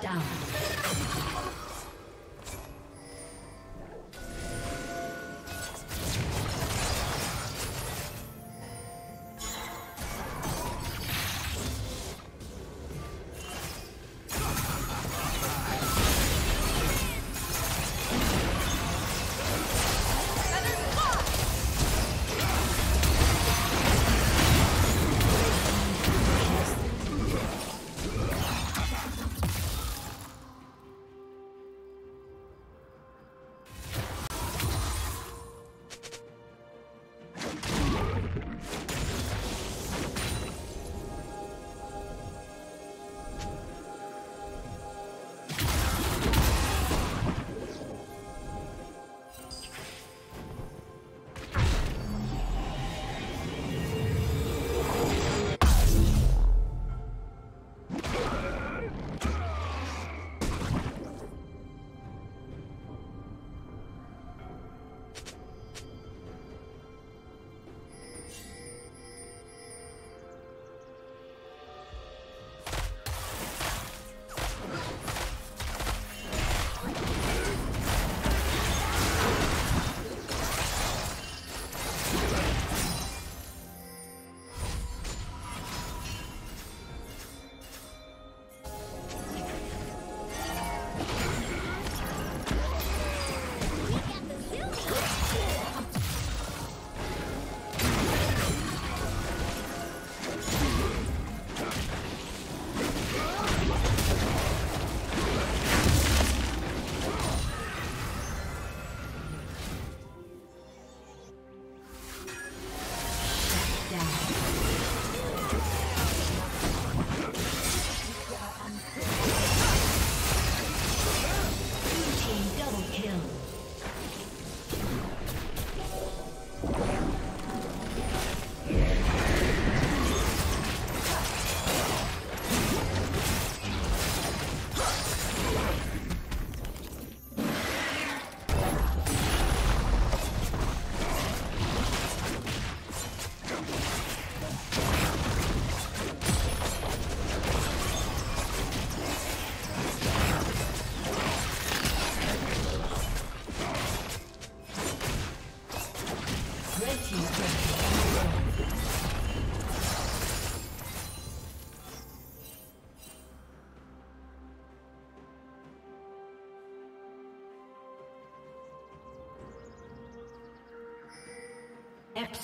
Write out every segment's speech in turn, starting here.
Down.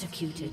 Executed.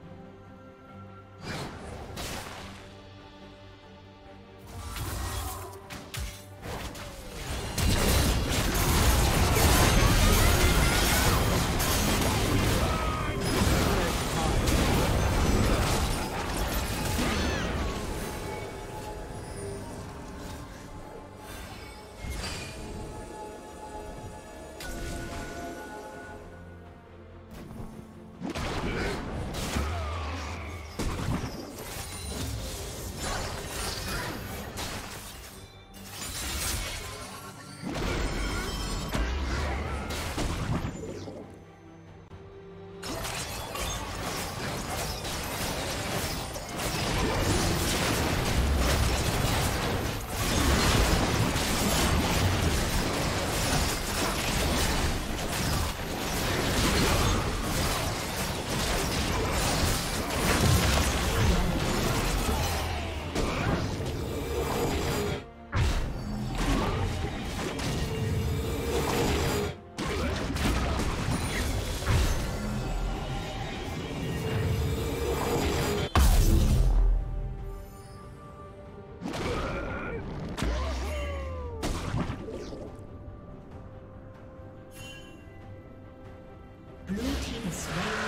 Shut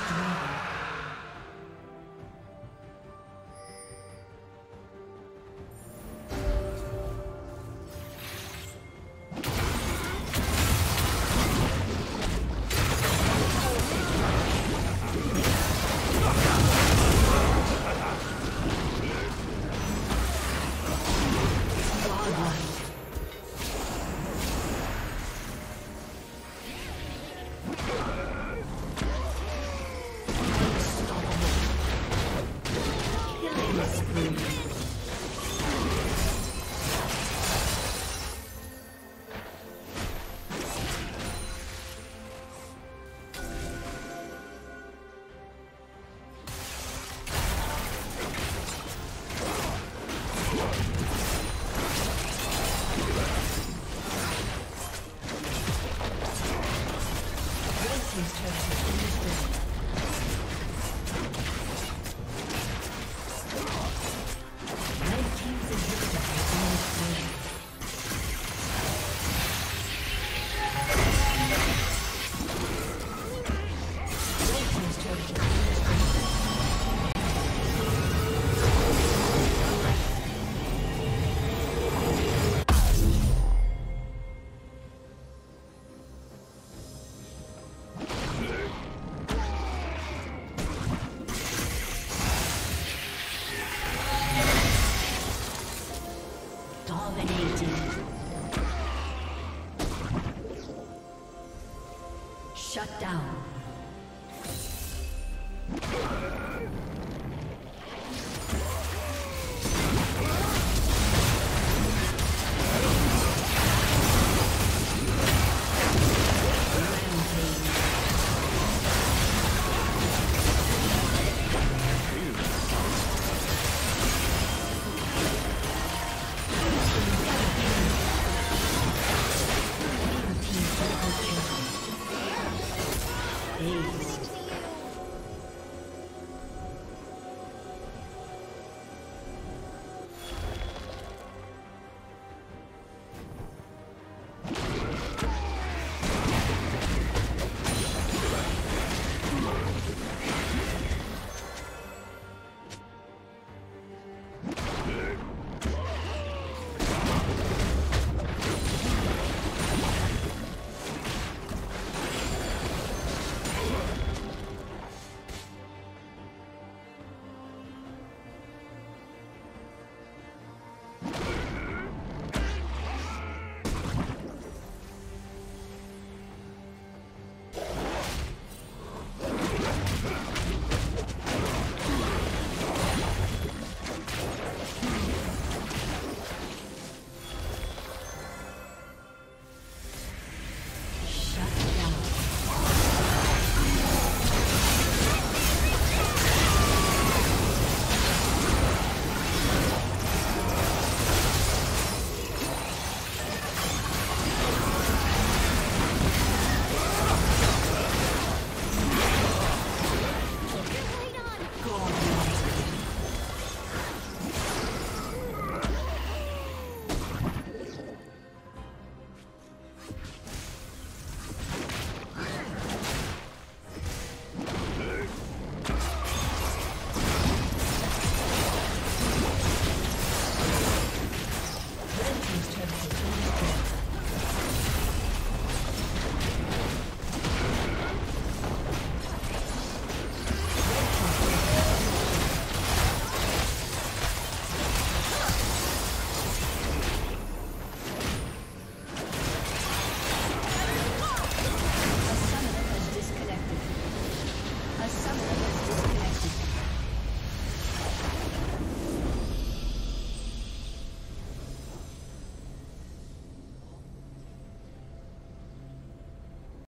Ace.